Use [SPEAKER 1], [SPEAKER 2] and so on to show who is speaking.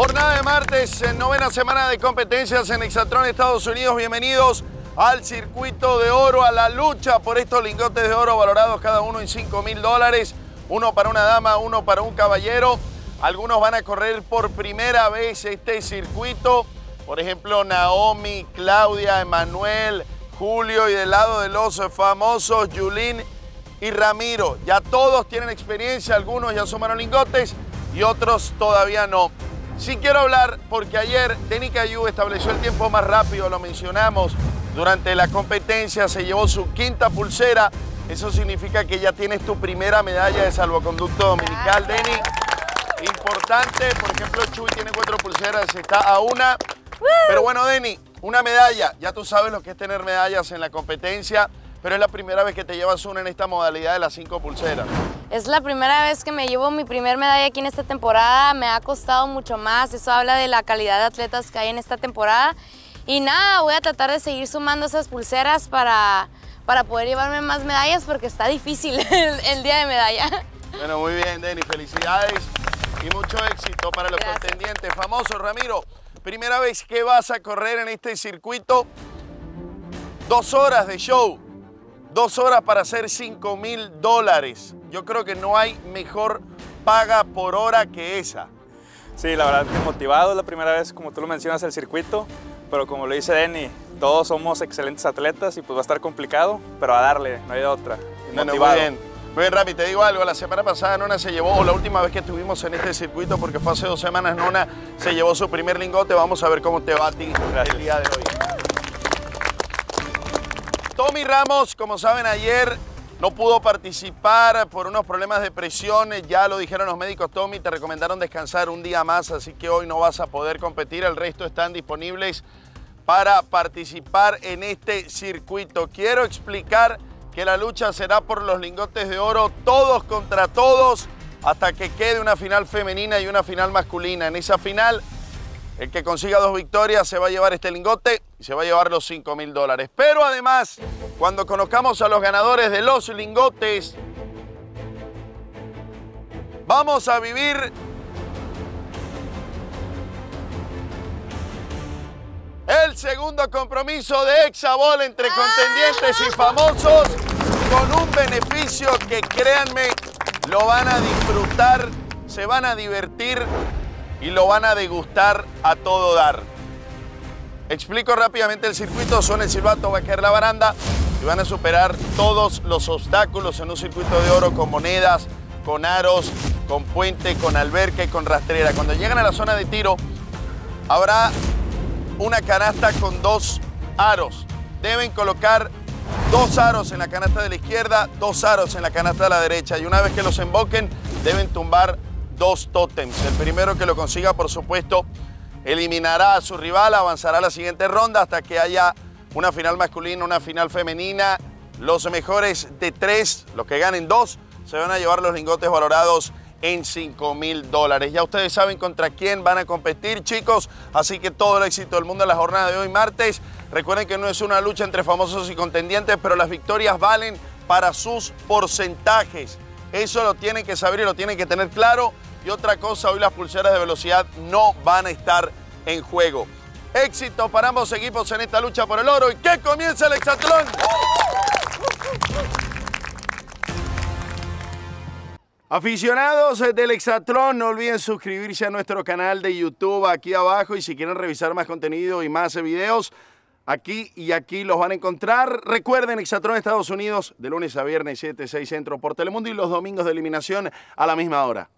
[SPEAKER 1] Jornada de martes, en novena semana de competencias en Exatron Estados Unidos. Bienvenidos al circuito de oro, a la lucha por estos lingotes de oro valorados cada uno en 5 mil dólares. Uno para una dama, uno para un caballero. Algunos van a correr por primera vez este circuito. Por ejemplo, Naomi, Claudia, Emanuel, Julio y del lado de los famosos Yulín y Ramiro. Ya todos tienen experiencia, algunos ya sumaron lingotes y otros todavía no. Sí quiero hablar porque ayer Denny Cayu estableció el tiempo más rápido, lo mencionamos durante la competencia, se llevó su quinta pulsera. Eso significa que ya tienes tu primera medalla de salvoconducto dominical, Denny. Importante, por ejemplo, Chuy tiene cuatro pulseras, está a una. Pero bueno, Denny, una medalla, ya tú sabes lo que es tener medallas en la competencia, pero es la primera vez que te llevas una en esta modalidad de las cinco pulseras.
[SPEAKER 2] Es la primera vez que me llevo mi primer medalla aquí en esta temporada, me ha costado mucho más, eso habla de la calidad de atletas que hay en esta temporada. Y nada, voy a tratar de seguir sumando esas pulseras para, para poder llevarme más medallas porque está difícil el, día de medalla.
[SPEAKER 1] Bueno, muy bien, Denny, felicidades y mucho éxito para los contendientes. Famoso, Ramiro, primera vez que vas a correr en este circuito, dos horas de show, dos horas para hacer 5 mil dólares yo creo que no hay mejor paga por hora que esa.
[SPEAKER 3] Sí, la verdad que motivado, es la primera vez, como tú lo mencionas, el circuito, pero como lo dice Denny, todos somos excelentes atletas y pues va a estar complicado, pero a darle, no hay de otra.
[SPEAKER 1] muy bien. Muy bien, Rami, te digo algo, la semana pasada Nona se llevó, o la última vez que estuvimos en este circuito, porque fue hace dos semanas, Nona se llevó su primer lingote, vamos a ver cómo te va a ti el día de hoy. Tommy Ramos, como saben ayer, no pudo participar por unos problemas de presión, ya lo dijeron los médicos, Tommy, te recomendaron descansar un día más, así que hoy no vas a poder competir, el resto están disponibles para participar en este circuito. Quiero explicar que la lucha será por los lingotes de oro, todos contra todos, hasta que quede una final femenina y una final masculina. En esa final el que consiga dos victorias se va a llevar este lingote y se va a llevar los 5 mil dólares. Pero además, cuando conozcamos a los ganadores de los lingotes, vamos a vivir el segundo compromiso de Exabol entre contendientes y famosos con un beneficio que créanme, lo van a disfrutar, se van a divertir y lo van a degustar a todo dar. Explico rápidamente el circuito, son el silbato, va a caer la baranda y van a superar todos los obstáculos en un circuito de oro con monedas, con aros, con puente, con alberca y con rastrera. Cuando llegan a la zona de tiro, habrá una canasta con dos aros. Deben colocar dos aros en la canasta de la izquierda, dos aros en la canasta de la derecha y una vez que los emboquen, deben tumbar dos tótems. El primero que lo consiga, por supuesto, eliminará a su rival, avanzará a la siguiente ronda hasta que haya una final masculina, una final femenina. Los mejores de tres, los que ganen dos, se van a llevar los lingotes valorados en 5 mil dólares. Ya ustedes saben contra quién van a competir, chicos. Así que todo el éxito del mundo en la jornada de hoy, martes. Recuerden que no es una lucha entre famosos y contendientes, pero las victorias valen para sus porcentajes. Eso lo tienen que saber y lo tienen que tener claro. Y otra cosa, hoy las pulseras de velocidad no van a estar en juego. Éxito para ambos equipos en esta lucha por el oro y que comience el hexatlón. Aficionados del Hexatlón, no olviden suscribirse a nuestro canal de YouTube aquí abajo y si quieren revisar más contenido y más videos, aquí y aquí los van a encontrar. Recuerden, Hexatlón Estados Unidos, de lunes a viernes 7, 6 centro por Telemundo y los domingos de eliminación a la misma hora.